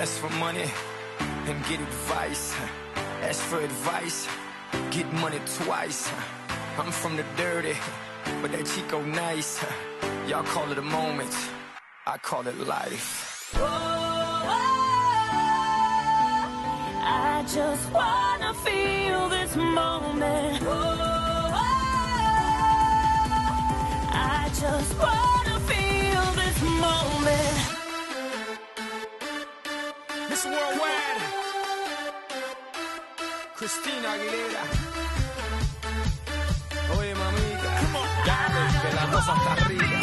Ask for money and get advice. Ask for advice, get money twice. I'm from the dirty, but that Chico nice. Y'all call it a moment, I call it life. Oh, I just wanna feel this moment. Oh, I just wanna Miss Worldwide, Christina Aguilera. Oye, mamita, dale, que la cosa está rica.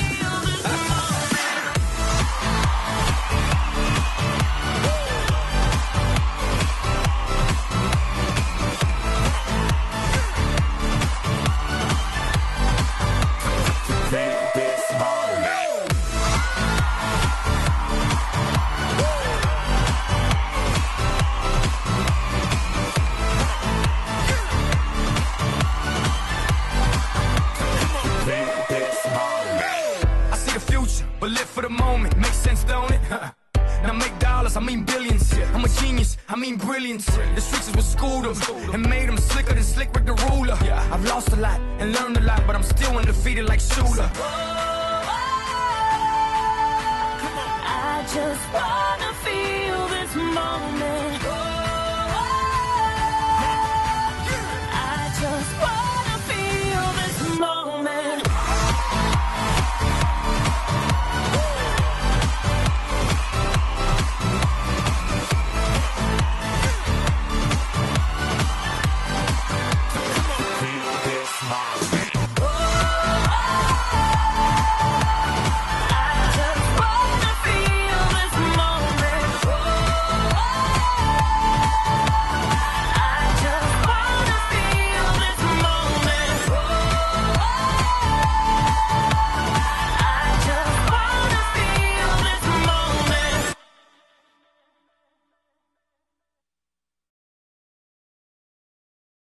But live for the moment. Makes sense, don't it? Now make dollars, I mean billions. I'm a genius, I mean brilliance. The streets is what schooled them and made them slicker than slick with the ruler. I've lost a lot and learned a lot, but I'm still undefeated like Shula. I just